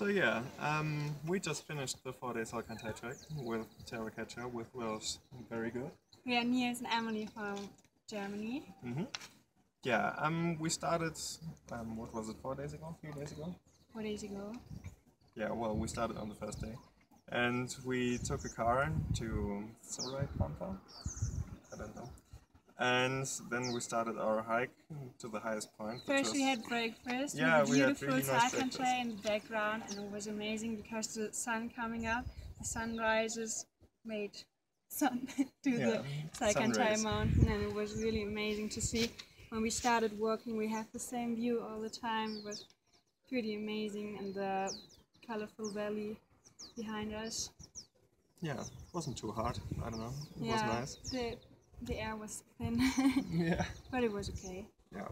So yeah, um, we just finished the four days Salkantay trek with Terra Quechua, with was very good. We are Niels and Emily from Germany. Mhm. Yeah, um, we started, um, what was it, four days ago, few days ago? Four days ago. Yeah, well, we started on the first day. And we took a car to Soraya Pampa? I don't know. And then we started our hike to the highest point. First, we had breakfast Yeah, with a we had beautiful really nice breakfast. in the background, and it was amazing because the sun coming up, the sunrises made sun to Yeah, the sun Salkantay mountain, and it was really amazing to see. When we started walking, we had the same view all the time. It was pretty amazing, and the colorful valley behind us. Yeah, it wasn't too hard. I don't know. It yeah, was nice. The air was thin, Yeah. but it was okay. Yeah.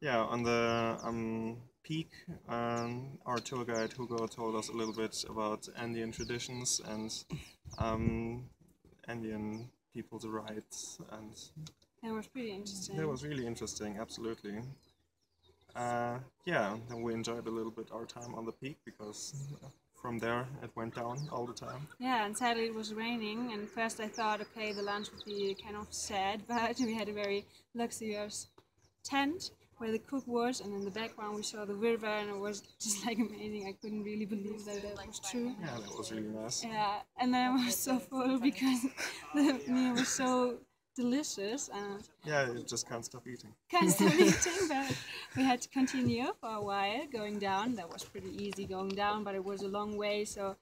Yeah, on the um, peak, um, our tour guide Hugo told us a little bit about Andean traditions and um, Andean people's rights, and It was pretty interesting. that was really interesting, absolutely. Uh, yeah, then we enjoyed a little bit our time on the peak because from there it went down all the time. Yeah, and sadly it was raining. And first I thought, okay, the lunch would be kind of sad, but we had a very luxurious tent where the cook was, and in the background we saw the river, and it was just like amazing. I couldn't really believe that that was true. Yeah, that was really nice. Yeah, and then I was so full because the meal was so delicious, and Yeah, you just can't stop eating. can't stop eating. But we had to continue for a while going down. That was pretty easy going down, but it was a long way, so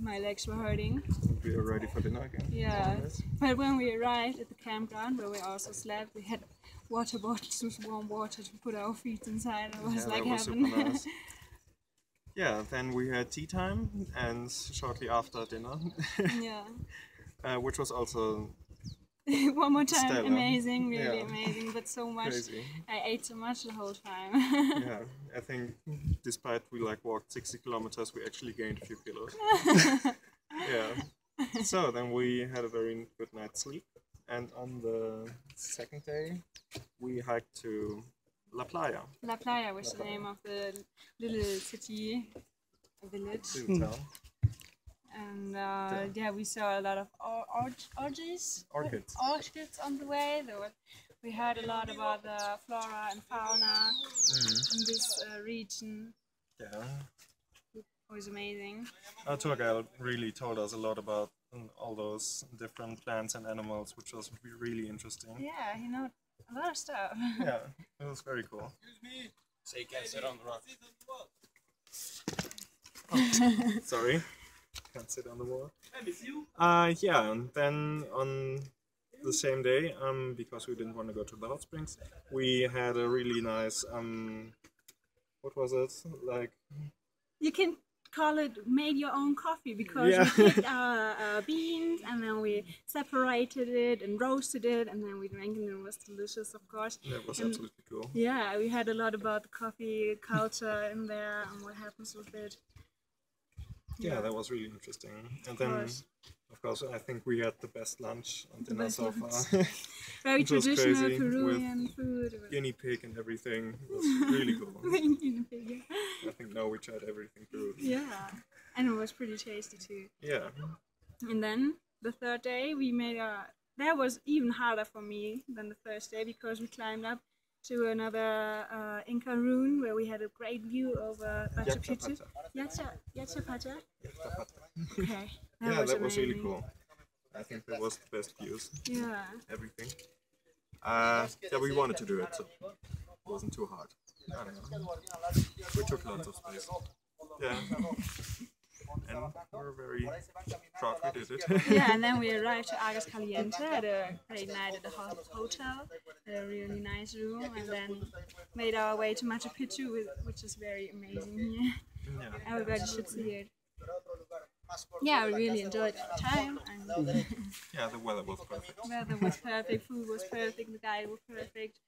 my legs were hurting. We are ready for dinner again. Yeah, more or less. but when we arrived at the campground where we also slept, we had water bottles with warm water to put our feet inside. It was Yeah, like that was heaven. nice. Yeah, then we had tea time, and shortly after dinner, yeah, uh, which was also one more time, Stellar. amazing, really Yeah. amazing, but so much. crazy. I ate so much the whole time. Yeah, I think despite we like walked 60 kilometers, we actually gained a few kilos. yeah. So then we had a very good night's sleep, and on the second day, we hiked to La Playa, La Playa was the name of the little city, village, little town. And uh, yeah, we saw a lot of or- orch- orchids, Orchids. orchids on the way. There was, we heard a lot about the flora and fauna in this uh, region. Yeah. It was amazing. Our tour guide really told us a lot about um, all those different plants and animals, which was really interesting. Yeah, you know a lot of stuff. Yeah, it was very cool. Excuse me. So you can sit on the rock. Sorry, can't sit on the wall. Uh, yeah, and then on the same day, um, because we didn't want to go to the hot springs, we had a really nice um, what was it like? you can call it made your own coffee because Yeah. we picked our uh, beans and then we separated it and roasted it and then we drank it and it was delicious of course That was And- absolutely cool. yeah we had a lot about the coffee culture in there and what happens with it Yeah, that was really interesting. And then, course. of course, I think we had the best lunch on dinner so far. very traditional peruvian food Guinea pig and everything. It was really cool. I think now we tried everything Peruvian. yeah and it was pretty tasty too Yeah. And then the third day we made a that was even harder for me than the first day because we climbed up to another uh, Inca ruin where we had a great view over Machu Picchu. Yacha. Yachapata. Okay. That yeah, was that was really cool. I think that was the best views. Yeah. Everything. Uh, yeah, we wanted to do it, so it wasn't too hard. I don't know. We took lots of space. Yeah. And we're very proud we did it. Yeah, and then we arrived to Aguas Caliente, had a great night at the hotel, a really nice room, and then made our way to Machu Picchu, which is very amazing here. yeah. Everybody should see it. Yeah, we really enjoyed our time, and yeah, the weather was perfect. weather was perfect, food was perfect, the guide was perfect.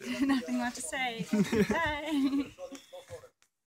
Nothing more to say. Bye.